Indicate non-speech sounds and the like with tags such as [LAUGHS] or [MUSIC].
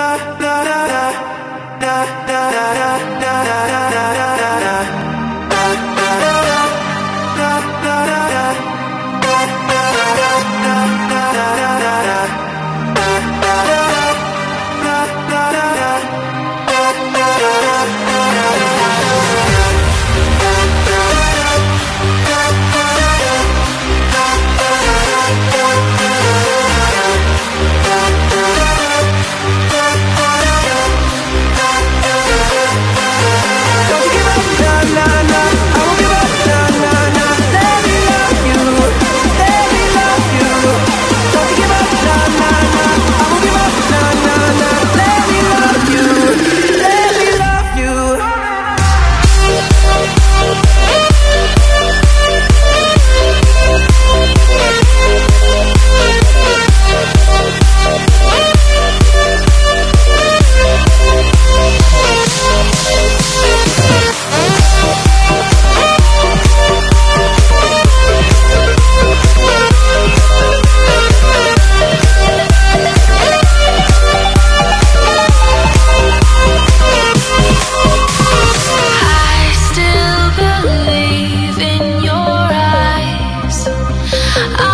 infinity, infinity, infinity, [LAUGHS]